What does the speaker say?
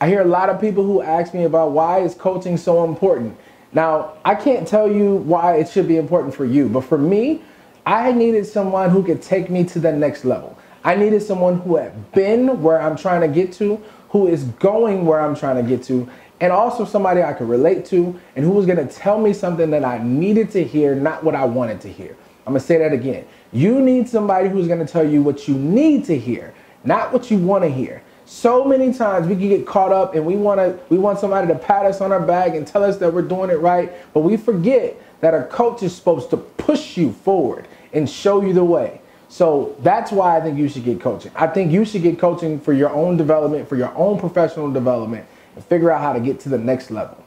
I hear a lot of people who ask me about why is coaching so important. Now, I can't tell you why it should be important for you, but for me, I needed someone who could take me to the next level. I needed someone who had been where I'm trying to get to, who is going where I'm trying to get to, and also somebody I could relate to and who was gonna tell me something that I needed to hear, not what I wanted to hear. I'm gonna say that again. You need somebody who's gonna tell you what you need to hear, not what you wanna hear. So many times we can get caught up and we wanna we want somebody to pat us on our back and tell us that we're doing it right, but we forget that a coach is supposed to push you forward and show you the way. So that's why I think you should get coaching. I think you should get coaching for your own development, for your own professional development, and figure out how to get to the next level.